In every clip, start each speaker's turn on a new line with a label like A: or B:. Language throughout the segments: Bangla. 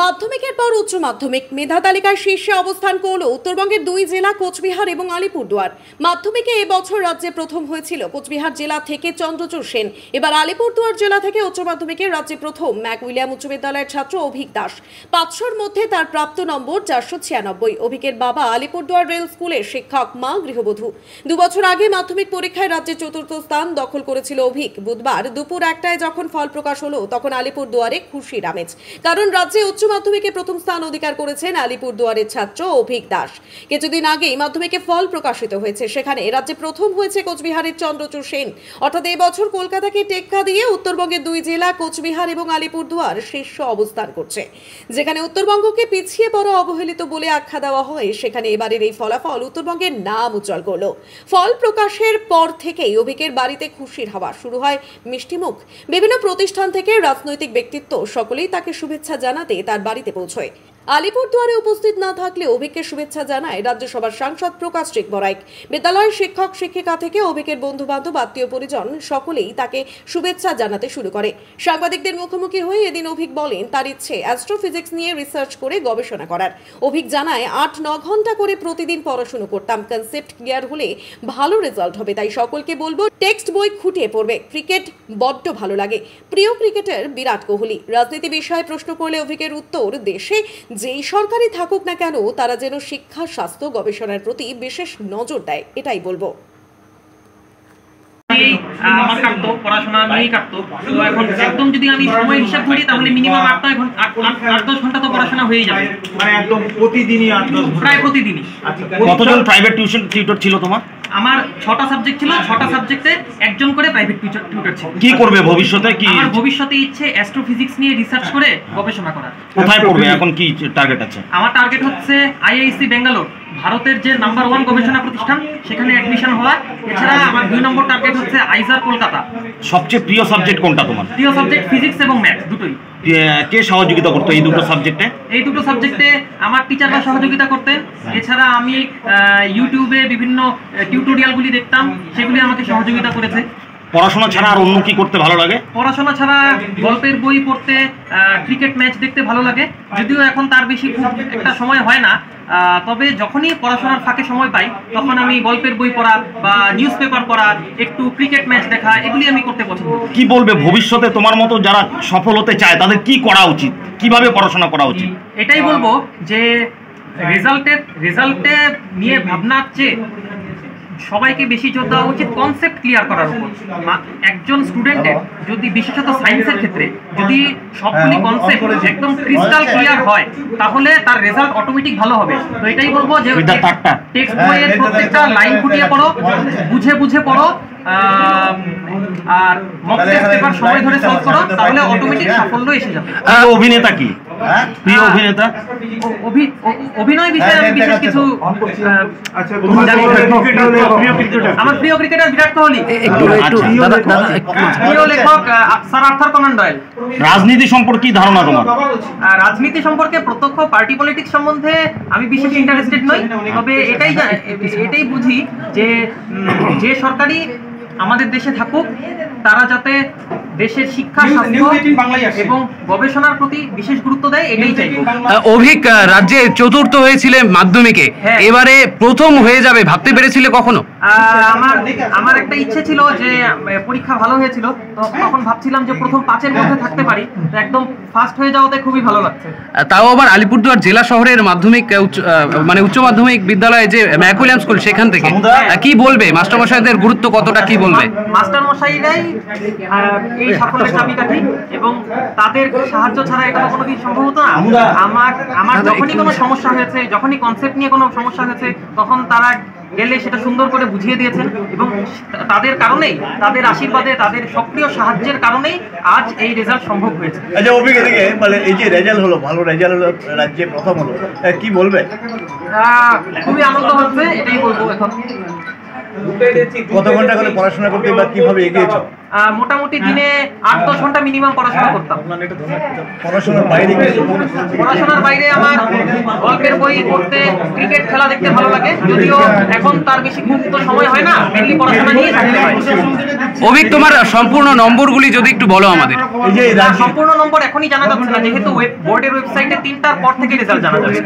A: মাধ্যমিকের পর উচ্চ মাধ্যমিক। মেধা তালিকায় শীর্ষে অবস্থান করল উত্তরবঙ্গের দুই জেলা কোচবিহার এবং আলিপুরদুয়ার। মাধ্যমিকে এবছর রাজ্যে প্রথম হয়েছিল কোচবিহার জেলা থেকে চন্দ্রচূড় সেন। এবার আলিপুরদুয়ার জেলা থেকে উচ্চ মাধ্যমিকে রাজ্যে প্রথম ম্যাক উইলিয়াম উচ্চ বিদ্যালয়ের ছাত্র অভিক দাস। পাঁচশোর মধ্যে তার প্রাপ্ত নম্বর চারশো ছিয়ানব্বই। অভিকের বাবা আলিপুরদুয়ার রেল স্কুলের শিক্ষক, মা গৃহবধূ। দুবছর আগে মাধ্যমিক পরীক্ষায় রাজ্যে চতুর্থ স্থান দখল করেছিল অভিক। বুধবার দুপুর একটায় যখন ফল প্রকাশ হলো, তখন আলিপুরদুয়ারে খুশির আমেজ। কারণ রাজ্যে উচ্চ মাধ্যমিকে প্রথম স্থান অধিকার করেছেন আলিপুরদুয়ারের ছাত্র অভিক দাস। কিছুদিন আগেই মাধ্যমিকে ফল প্রকাশিত হয়েছে। সেখানে রাজ্যে প্রথম হয়েছে কোচবিহারের চন্দ্রচূড় সেন। অর্থাৎ এবছর কলকাতাকে টেক্কা দিয়ে উত্তরবঙ্গের দুই জেলা কোচবিহার এবং আলিপুরদুয়ার শীর্ষ অবস্থান করছে। যেখানে উত্তরবঙ্গকে পিছিয়ে পড়া অবহেলিত বলে আখ্যা দেওয়া হয়, সেখানে এবারের এই ফলাফল উত্তরবঙ্গের নাম উজ্জ্বল করল। ফল প্রকাশের পর থেকেই অভিকের বাড়িতে খুশির হওয়া শুরু হয় মিষ্টিমুখ। বিভিন্ন প্রতিষ্ঠান থেকে রাজনৈতিক ব্যক্তিত্ব সকলেই তাকে শুভেচ্ছা জানাতে তার বাড়িতে পৌঁছয়। আলিপুরদুয়ারে উপস্থিত না থাকলে অভিককে শুভেচ্ছা জানায় রাজ্যসভার সাংসদ প্রকাশ বরাইক বিদ্যালয়ের শিক্ষক, শিক্ষিকা থেকে অভিকের বন্ধু বান্ধব আত্মীয় পরিজন সকলেই তাকে শুভেচ্ছা জানাতে শুরু করে। সাংবাদিকদের মুখোমুখি হয়ে এদিন অভিক বলেন, তার ইচ্ছে অ্যাস্ট্রোফিজিক্স নিয়ে রিসার্চ করে গবেষণা করার। অভিক জানায়, আট ন ঘণ্টা করে প্রতিদিন পড়াশুনো করতাম কনসেপ্ট ক্লিয়ার হলে ভালো রেজাল্ট হবে, তাই সকলকে বলব টেক্সট বই খুঁটিয়ে পড়বে ক্রিকেট বড্ড ভালো লাগে। প্রিয় ক্রিকেটার বিরাট কোহলি, রাজনীতি বিষয়ে প্রশ্ন করলে অভিকের উত্তর, দেশে যেই সরকারই থাকুক না কেন তারা যেন শিক্ষা স্বাস্থ্য গবেষণার প্রতি বিশেষ নজর দেয় এটাই বলব।
B: আমার কাটতো পড়াশোনা নিয়েই কাটতো। তো এখন একদম যদি আমি সময় হিসাব ধরি তাহলে মিনিমাম আট নয় ঘণ্টা আট দশ ঘণ্টা তো পড়াশোনা হয়ে যাবে।
C: মানে একদম প্রতিদিনই আট দশ।
B: প্রায় প্রতিদিনই।
C: আচ্ছা
D: কতজন প্রাইভেট টিউশন টিউটর ছিল তোমার?
B: আমার ছটা সাবজেক্ট ছিল ছটা সাবজেক্টে একজন করে প্রাইভেট টিউটর টিউটর ছিল।
D: কি করবে ভবিষ্যতে? কি
B: আমার ভবিষ্যতে ইচ্ছে অ্যাস্ট্রোফিজিক্স নিয়ে রিসার্চ করে গবেষণা করার।
D: কোথায় পড়বে? এখন কি টার্গেট আছে?
B: আমার টার্গেট হচ্ছে আইআইসি ব্যাঙ্গালোর ভারতের যে নাম্বার ওয়ান গবেষণা প্রতিষ্ঠান সেখানে অ্যাডমিশন হওয়া এছাড়া আমার দুই নম্বর টার্গেট হচ্ছে আইজার কলকাতা।
D: সবচেয়ে প্রিয় সাবজেক্ট কোনটা তোমার?
B: প্রিয় সাবজেক্ট ফিজিক্স এবং ম্যাথ
D: কে- সহযোগিতা করতো এই দুটো সাবজেক্টে
B: এই দুটো সাবজেক্টে আমার টিচাররা সহযোগিতা করতেন। এছাড়া আমি ইউটিউবে বিভিন্ন টিউটোরিয়ালগুলি দেখতাম। সেগুলি আমাকে সহযোগিতা করেছে।
D: পড়াশোনা ছাড়া আর অন্য কি করতে ভালো লাগে?
B: পড়াশোনা ছাড়া গল্পের বই পড়তে ক্রিকেট ম্যাচ দেখতে ভালো লাগে। যদিও এখন তার বেশি খুব একটা সময় হয় না তবে যখনই পড়াশোনার ফাঁকে সময় পাই তখন আমি গল্পের বই পড়া বা নিউজ পেপার পড়া একটু ক্রিকেট ম্যাচ দেখা এগুলি আমি করতে পছন্দ
D: কি বলবে ভবিষ্যতে তোমার মতো যারা সফল হতে চায় তাদের কি করা উচিত? কীভাবে পড়াশোনা করা উচিত?
B: এটাই বলব যে রেজাল্টের রেজাল্টে নিয়ে ভাবনার চেয়ে সবাইকে বেশি জোর দেওয়া উচিত কনসেপ্ট ক্লিয়ার করার উপর। একজন স্টুডেন্টের যদি বিশেষত সায়েন্সের ক্ষেত্রে যদি সবগুলি কনসেপ্ট একদম ক্রিস্টাল ক্লিয়ার হয় তাহলে তার রেজাল্ট অটোমেটিক ভালো হবে। তো এটাই বলব যে টেক্সট বইয়ের প্রত্যেকটা লাইন ফুটিয়ে পড়ো বুঝে বুঝে পড়ো আহ, আর মক টেস্ট পেপার সময় ধরে সলভ করো তাহলে অটোমেটিক সাফল্য এসে যাবে।
D: অভিনেতা কি?
C: হ্যাঁ?
D: প্রিয় অভিনেতা?
B: ও- অভি- ও- অভিনয় বিষয়ে আমি বিশেষ কিছু
C: আচ্ছা প্রিয়
B: আমার প্রিয় ক্রিকেটার বিরাট কোহলি।
D: আচ্ছা।
B: প্রিয় লেখক স্যার আর্থার কনান ডয়েল
D: রাজনীতি সম্পর্কে কি ধারণা তোমার?
B: রাজনীতি সম্পর্কে প্রত্যক্ষ পার্টি পলিটিক্স সম্বন্ধে আমি বিশেষ ইন্টারেস্টেড নই। তবে এটাই এটাই বুঝি যে যে সরকারি আমাদের দেশে থাকুক তারা যাতে দেশের শিক্ষা এবং গবেষণার প্রতি বিশেষ গুরুত্ব দেয় এটাই চাইব।
E: অভিক রাজ্যে চতুর্থ হয়েছিলেন মাধ্যমিকে।
B: হ্যাঁ।
E: এবারে প্রথম হয়ে যাবে ভাবতে পেরেছিলে কখনো?
B: আমার আমার একটা ইচ্ছে ছিল যে পরীক্ষা ভালো হয়েছিল তো তখন ভাবছিলাম যে প্রথম পাঁচের মধ্যে থাকতে পারি। তো একদম ফার্স্ট হয়ে যাওয়াতে খুবই ভালো লাগছে।
E: তাও আবার আলিপুরদুয়ার জেলা শহরের মাধ্যমিক মানে উচ্চ মাধ্যমিক বিদ্যালয়ে যে ম্যাকুলিয়াম স্কুল সেখান থেকে। কি বলবে? মাস্টারমশাইদের গুরুত্ব কতটা কি বলবে?
B: মাস্টার মশাইরাই আহ, এই সাফল্যের চাবিকাঠি এবং তাদের সাহায্য ছাড়া এটা তো কোনোদিন সম্ভব হতো না। আমার আমার যখনই কোনো সমস্যা হয়েছে যখনই কনসেপ্ট নিয়ে কোনো সমস্যা হয়েছে তখন তারা গেলে সেটা সুন্দর করে বুঝিয়ে দিয়েছেন এবং তাদের কারণেই তাদের আশীর্বাদে তাদের সক্রিয় সাহায্যের কারণেই আজ এই রেজাল্ট সম্ভব হয়েছে।
C: আচ্ছা অভিজ্ঞ থেকে মানে এই যে রেজাল্ট হলো ভালো রেজাল্ট হলো রাজ্যে প্রথম হলো কি বলবে?
B: খুবই আনন্দ হচ্ছে এটাই বলব এখন।
C: কত ঘণ্টা করে পড়াশোনা করতে বা কীভাবে এগিয়েছো?
B: মোটামুটি দিনে আট দশ ঘণ্টা মিনিমাম পড়াশোনা করতাম।
C: পড়াশোনার বাইরে কিছু
B: পড়াশোনার বাইরে আমার গল্পের বই পড়তে ক্রিকেট খেলা দেখতে ভালো লাগে। যদিও এখন তার বেশি খুব তো সময় হয় না মেনলি পড়াশোনা নিয়ে থাকতে হয়।
E: অভিক তোমার সম্পূর্ণ নম্বরগুলি যদি একটু বলো আমাদের।
B: সম্পূর্ণ নম্বর এখনই জানা যাচ্ছে না যেহেতু ওয়েব বোর্ডের ওয়েবসাইটে তিনটার পর থেকে রেজাল্ট জানা যাবে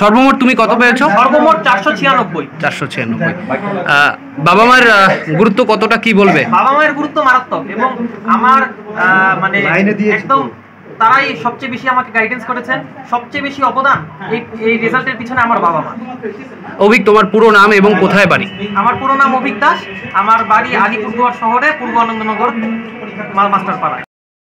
E: সর্বমোট তুমি কত পেয়েছ?
B: সর্বমোট চারশো ছিয়ানব্বই।
E: চারশো ছিয়ানব্বই। বাবা মার গুরুত্ব কতটা কি বলবে?
B: বাবা মায়ের গুরুত্ব মারাত্মক এবং আমার আহ, মানে একদম তারাই সবচেয়ে বেশি আমাকে গাইডেন্স করেছেন সবচেয়ে বেশি অবদান এই এই রেজাল্টের পিছনে আমার বাবা মা।
E: অভিক তোমার পুরো নাম এবং কোথায় বাড়ি?
B: আমার পুরো নাম অভিক দাস আমার বাড়ি আলিপুরদুয়ার শহরে পূর্ব আনন্দনগর মাস্টার পাড়ায়